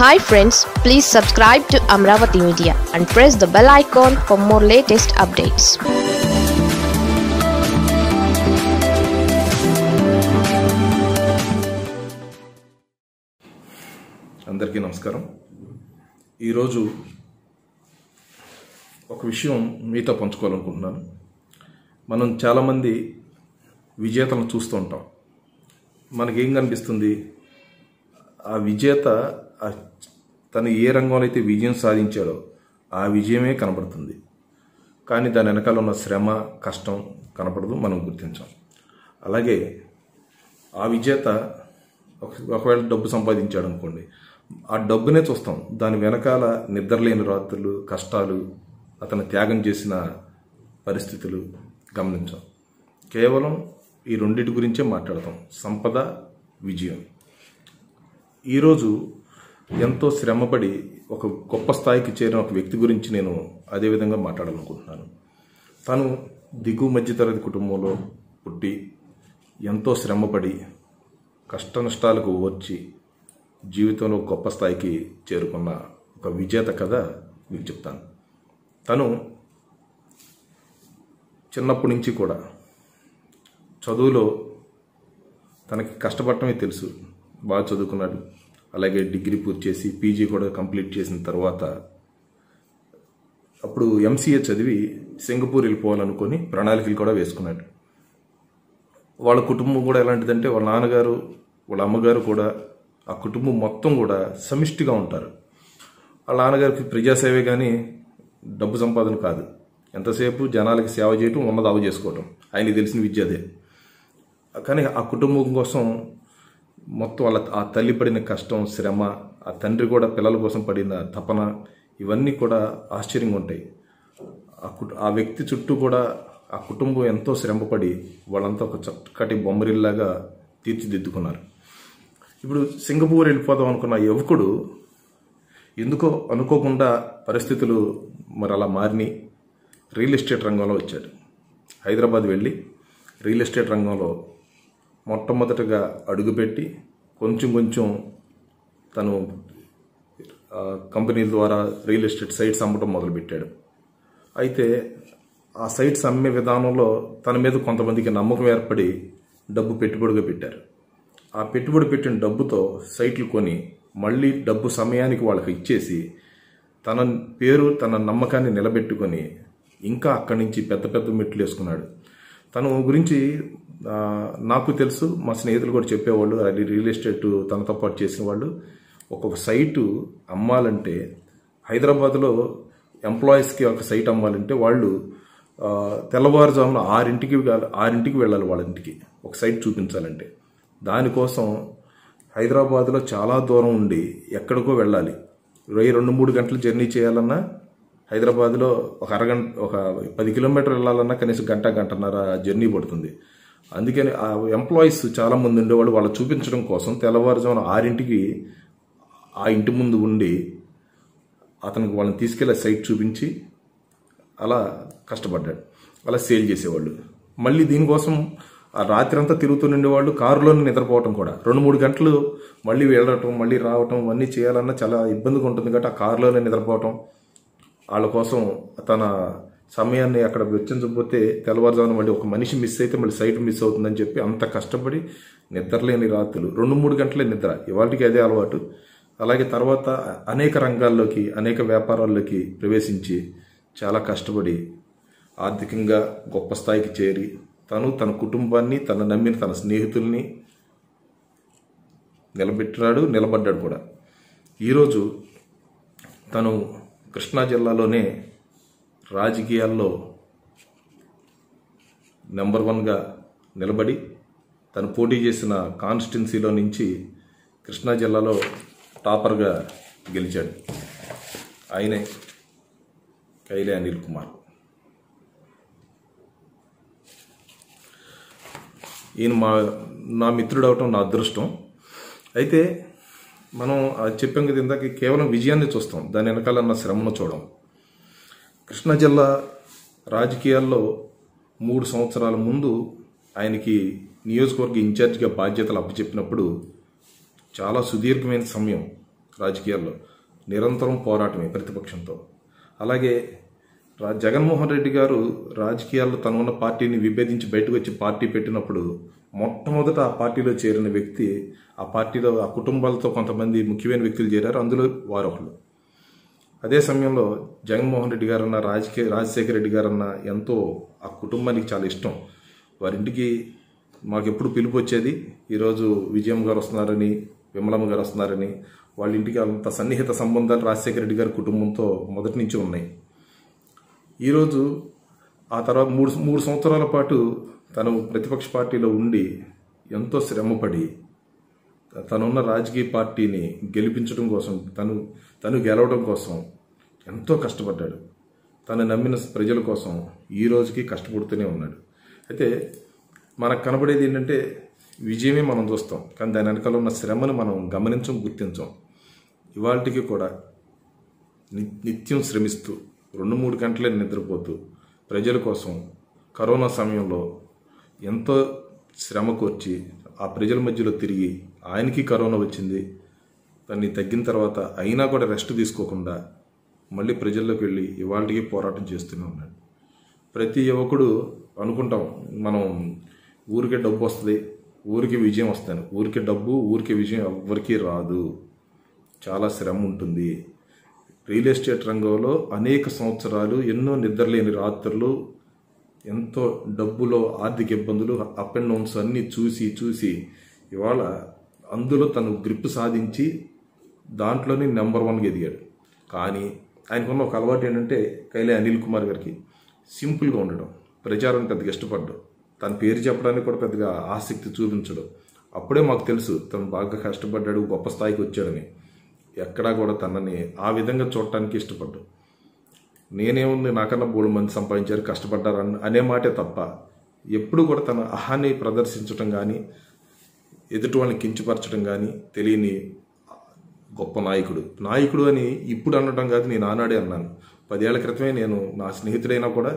Hi friends please subscribe to Amaravati media and press the bell icon for more latest updates అందరికీ నమస్కారం. ఈరోజు ఒక విషయం మీతో పంచుకోవాలనుకుంటున్నాను. మనం చాలామంది విజేతలను చూస్తూ ఉంటాం. మనకేం కనిపిస్తుంది? ఆ విజేత తను ఏ రంగంలో అయితే విజయం సాధించాడో ఆ విజయమే కనబడుతుంది. కానీ దాని వెనకాల ఉన్న శ్రమ కష్టం కనపడదు మనం గుర్తించాం. అలాగే ఆ విజేత ఒకవేళ డబ్బు సంపాదించాడు అనుకోండి ఆ డబ్బునే చూస్తాం. దాని వెనకాల నిద్రలేని రాత్రులు కష్టాలు అతను త్యాగం చేసిన పరిస్థితులు గమనించాం. కేవలం ఈ రెండింటి గురించే మాట్లాడతాం. సంపద విజయం. ఈరోజు ఎంతో శ్రమపడి ఒక గొప్ప స్థాయికి చేరిన ఒక వ్యక్తి గురించి నేను అదే విధంగా మాట్లాడాలనుకుంటున్నాను. తను దిగువ మధ్యతరగతి కుటుంబంలో పుట్టి ఎంతో శ్రమపడి కష్ట నష్టాలకు ఓర్చి జీవితంలో గొప్ప స్థాయికి చేరుకున్న ఒక విజేత కథ మీకు చెప్తాను. తను చిన్నప్పటి నుంచి కూడా చదువులో తనకి కష్టపడటమే తెలుసు. బాగా చదువుకున్నాడు. అలాగే డిగ్రీ పూర్తి చేసి పీజీ కూడా కంప్లీట్ చేసిన తర్వాత అప్పుడు ఎంసీఏ చదివి సింగపూర్ వెళ్ళిపోవాలనుకొని ప్రణాళికలు కూడా వేసుకున్నాడు. వాళ్ళ కుటుంబం కూడా ఎలాంటిదంటే వాళ్ళ నాన్నగారు వాళ్ళ అమ్మగారు కూడా ఆ కుటుంబం మొత్తం కూడా సమిష్టిగా ఉంటారు. వాళ్ళ నాన్నగారికి ప్రజాసేవే కానీ డబ్బు సంపాదన కాదు. ఎంతసేపు జనాలకి సేవ చేయటం ఉన్నదావ చేసుకోవటం. ఆయనకి తెలిసిన విద్య అదే. కానీ ఆ కుటుంబం కోసం మొత్తం వాళ్ళ ఆ తల్లి పడిన కష్టం శ్రమ ఆ తండ్రి కూడా పిల్లల కోసం పడిన తపన ఇవన్నీ కూడా ఆశ్చర్యంగా ఉంటాయి. ఆ కుట ఆ వ్యక్తి చుట్టూ కూడా ఆ కుటుంబం ఎంతో శ్రమపడి వాళ్ళంతా ఒక చక్కటి బొమ్మరిల్లాగా తీర్చిదిద్దుకున్నారు. ఇప్పుడు సింగపూర్ వెళ్ళిపోదాం అనుకున్న యువకుడు ఎందుకో అనుకోకుండా పరిస్థితులు మరి అలా మారిని. రియల్ ఎస్టేట్ రంగంలో వచ్చాడు. హైదరాబాద్ వెళ్ళి రియల్ ఎస్టేట్ రంగంలో మొట్టమొదటగా అడుగుపెట్టి కొంచెం కొంచెం తను కంపెనీల ద్వారా రియల్ ఎస్టేట్ సైట్స్ అమ్మటం మొదలుపెట్టాడు. అయితే ఆ సైట్స్ అమ్మే విధానంలో తన మీద కొంతమందికి నమ్మకం ఏర్పడి డబ్బు పెట్టుబడిగా పెట్టారు. ఆ పెట్టుబడి పెట్టిన డబ్బుతో సైట్లు కొని మళ్ళీ డబ్బు సమయానికి వాళ్ళకి ఇచ్చేసి తన పేరు తన నమ్మకాన్ని నిలబెట్టుకొని ఇంకా అక్కడి నుంచి పెద్ద పెద్ద మెట్లు వేసుకున్నాడు. తను గురించి నాకు తెలుసు మా స్నేహితులు కూడా చెప్పేవాళ్ళు అది రియల్ ఎస్టేట్ తనతో పాటు చేసిన వాళ్ళు ఒక్కొక్క సైటు అమ్మాలంటే హైదరాబాద్లో ఎంప్లాయీస్కి ఒక సైట్ అమ్మాలంటే వాళ్ళు తెల్లవారుజామున ఆరింటికి ఆరింటికి వెళ్ళాలి వాళ్ళ ఇంటికి ఒక సైట్ చూపించాలంటే. దానికోసం హైదరాబాద్లో చాలా దూరం ఉండి ఎక్కడికో వెళ్ళాలి. వెయ్యి రెండు మూడు గంటలు జర్నీ చేయాలన్నా హైదరాబాద్లో ఒక అరగంట ఒక పది కిలోమీటర్లు వెళ్ళాలన్నా కనీసం గంట గంటన్నర జర్నీ పడుతుంది. అందుకని ఆ ఎంప్లాయీస్ చాలా మంది ఉండేవాళ్ళు వాళ్ళు చూపించడం కోసం తెల్లవారుజామున ఆరింటికి ఆ ఇంటి ముందు ఉండి అతనికి వాళ్ళని తీసుకెళ్ళి సైట్ చూపించి అలా కష్టపడ్డాడు. అలా సేల్ చేసేవాళ్ళు. మళ్ళీ దీనికోసం ఆ రాత్రి అంతా తిరుగుతూ ఉండేవాళ్ళు కారులోనే నిద్రపోవటం కూడా. రెండు మూడు గంటలు మళ్ళీ వెళ్ళటం మళ్ళీ రావటం అన్నీ చేయాలన్నా చాలా ఇబ్బందిగా ఉంటుంది కాబట్టి ఆ కారులోనే నిద్రపోవటం. వాళ్ళ కోసం తన సమయాన్ని అక్కడ వెచ్చించకపోతే తెల్లవారుజామున మళ్ళీ ఒక మనిషి మిస్ అయితే మళ్ళీ సైట్ మిస్ అవుతుందని చెప్పి అంత కష్టపడి నిద్రలేని రాత్రులు. రెండు మూడు గంటలే నిద్ర. ఇవాళకి అదే అలవాటు. అలాగే తర్వాత అనేక రంగాల్లోకి అనేక వ్యాపారాల్లోకి ప్రవేశించి చాలా కష్టపడి ఆర్థికంగా గొప్ప స్థాయికి చేరి తను తన కుటుంబాన్ని తన నమ్మిన తన స్నేహితుల్ని నిలబెట్టినాడు నిలబడ్డాడు కూడా. ఈరోజు తను కృష్ణా జిల్లాలోనే రాజకీయాల్లో నెంబర్ వన్గా నిలబడి తను పోటీ చేసిన కాన్స్టిట్యున్సీలో నుంచి కృష్ణా జిల్లాలో టాపర్గా గెలిచాడు. ఆయనే కైలే అనిల్ కుమార్. ఈయన మా నా మిత్రుడు అవటం నా అదృష్టం. అయితే మనం అది చెప్పాం కదా ఇందాక కేవలం విజయాన్ని చూస్తాం. దాని వెనకాల ఉన్న శ్రమను చూడం. కృష్ణా జిల్లా రాజకీయాల్లో మూడు సంవత్సరాల ముందు ఆయనకి నియోజకవర్గ ఇన్ఛార్జిగా బాధ్యతలు అప్పచెప్పినప్పుడు చాలా సుదీర్ఘమైన సమయం రాజకీయాల్లో. నిరంతరం పోరాటమే ప్రతిపక్షంతో. అలాగే రా జగన్మోహన్ రెడ్డి గారు రాజకీయాల్లో తనున్న పార్టీని విభేదించి బయటకు వచ్చి పార్టీ పెట్టినప్పుడు మొట్టమొదట ఆ పార్టీలో చేరిన వ్యక్తి ఆ పార్టీలో ఆ కుటుంబాలతో కొంతమంది ముఖ్యమైన వ్యక్తులు చేరారు. అందులో వారు ఒకళ్ళు. అదే సమయంలో జగన్మోహన్ రెడ్డి గారన్న రాజకీయ రాజశేఖర రెడ్డి గారన్న ఎంతో ఆ కుటుంబానికి చాలా ఇష్టం. వారింటికి మాకు ఎప్పుడు పిలుపు వచ్చేది ఈరోజు విజయం గారు వస్తున్నారని విమలమ్మ గారు వస్తున్నారని వాళ్ళ ఇంటికి అంత సన్నిహిత సంబంధాలు రాజశేఖర రెడ్డి గారి కుటుంబంతో మొదటి నుంచి ఉన్నాయి. ఈరోజు ఆ తర్వాత మూడు మూడు సంవత్సరాల పాటు తను ప్రతిపక్ష పార్టీలో ఉండి ఎంతో శ్రమపడి తనున్న రాజకీయ పార్టీని గెలిపించడం కోసం తను తను గెలవడం కోసం ఎంతో కష్టపడ్డాడు. తను నమ్మిన ప్రజల కోసం ఈ రోజుకి కష్టపడుతూనే ఉన్నాడు. అయితే మనకు కనబడేది ఏంటంటే విజయమే మనం చూస్తాం కానీ దాని వెనకాల ఉన్న శ్రమను మనం గమనించం గుర్తించం. ఇవాళకి కూడా ని- నిత్యం శ్రమిస్తూ రెండు మూడు గంటలే నిద్రపోతూ ప్రజల కోసం కరోనా సమయంలో ఎంతో శ్రమ కోర్చి ఆ ప్రజల మధ్యలో తిరిగి ఆయనకి కరోనా వచ్చింది. దాన్ని తగ్గిన తర్వాత అయినా కూడా రెస్ట్ తీసుకోకుండా మళ్ళీ ప్రజల్లోకి వెళ్ళి ఇవాళకి పోరాటం చేస్తూనే ఉన్నాడు. ప్రతి యువకుడు అనుకుంటాం మనం ఊరికే డబ్బు వస్తుంది ఊరికి విజయం వస్తాను. ఊరికి డబ్బు ఊరికి విజయం ఎవ్వరికీ రాదు. చాలా శ్రమ ఉంటుంది. రియల్ ఎస్టేట్ రంగంలో అనేక సంవత్సరాలు ఎన్నో నిద్రలేని రాత్రులు ఎంతో డబ్బులో ఆర్థిక ఇబ్బందులు అప్ అండ్ డౌన్స్ అన్నీ చూసి చూసి ఇవాళ అందులో తను గ్రిప్ సాధించి దాంట్లోనే నెంబర్ వన్గా ఎదిగాడు. కానీ ఆయనకున్న ఒక అలవాటు ఏంటంటే కైలే అనిల్ కుమార్ గారికి సింపుల్గా ఉండడం. ప్రచారం పెద్దగా ఇష్టపడ్డం. తన పేరు చెప్పడానికి కూడా పెద్దగా ఆసక్తి చూపించడం. అప్పుడే మాకు తెలుసు తను బాగా కష్టపడ్డాడు గొప్ప స్థాయికి వచ్చాడని. ఎక్కడా కూడా తనని ఆ విధంగా చూడటానికి ఇష్టపడ్డాడు నేనేముంది నాకన్నా మూడు మంది సంపాదించారు కష్టపడ్డారు అన్న అనే మాటే తప్ప ఎప్పుడు కూడా తన అహాన్ని ప్రదర్శించడం కానీ ఎదుటి వాళ్ళని కించపరచడం కానీ తెలియని గొప్ప నాయకుడు. నాయకుడు అని ఇప్పుడు అనడం కాదు నేను ఆనాడే అన్నాను. పదేళ్ళ క్రితమే నేను నా స్నేహితుడైనా కూడా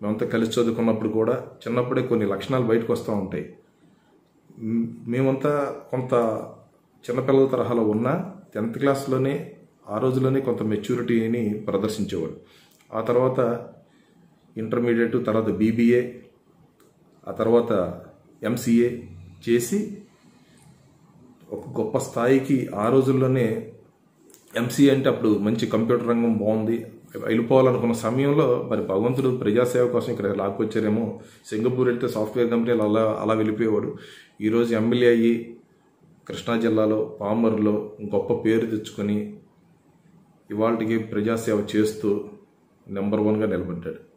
మేమంతా కలిసి చదువుకున్నప్పుడు కూడా చిన్నప్పుడే కొన్ని లక్షణాలు బయటకు వస్తూ ఉంటాయి. మేమంతా కొంత చిన్నపిల్లల తరహాలో ఉన్న టెన్త్ క్లాస్లోనే ఆ రోజుల్లోనే కొంత మెచ్యూరిటీని ప్రదర్శించేవాడు. ఆ తర్వాత ఇంటర్మీడియట్ తర్వాత బీబీఏ ఆ తర్వాత ఎంసీఏ చేసి ఒక గొప్ప స్థాయికి ఆ రోజుల్లోనే ఎంసీఏ అంటే అప్పుడు మంచి కంప్యూటర్ రంగం బాగుంది. వెళ్ళిపోవాలనుకున్న సమయంలో మరి భగవంతుడు ప్రజాసేవ కోసం ఇక్కడ లాక్కొచ్చారేమో. సింగపూర్ వెళ్తే సాఫ్ట్వేర్ కంపెనీలు అలా అలా వెళ్ళిపోయేవాడు. ఈరోజు ఎమ్మెల్యే అయ్యి కృష్ణా జిల్లాలో పామర్లో గొప్ప పేరు తెచ్చుకొని ఇవాళకి ప్రజాసేవ చేస్తూ నెంబర్ వన్గా నిలబడ్డాడు.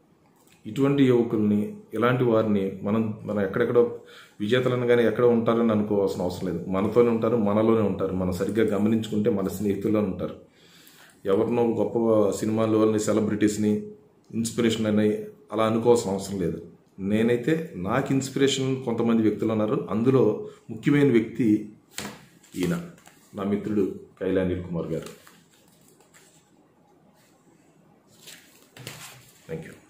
ఇటువంటి యువకుల్ని ఇలాంటి వారిని మనం మనం ఎక్కడెక్కడో విజేతలను కానీ ఎక్కడ ఉంటారని అనుకోవాల్సిన అవసరం లేదు. మనతోనే ఉంటారు మనలోనే ఉంటారు. మనం సరిగ్గా గమనించుకుంటే మన స్నేహితుల్లోనే ఉంటారు. ఎవరినో గొప్ప సినిమాల వాళ్ళని సెలబ్రిటీస్ని ఇన్స్పిరేషన్ అని అలా అనుకోవాల్సిన అవసరం లేదు. నేనైతే నాకు ఇన్స్పిరేషన్ కొంతమంది వ్యక్తులు ఉన్నారు. అందులో ముఖ్యమైన వ్యక్తి ఈయన నా మిత్రుడు కైలా కుమార్ గారు. Thank you.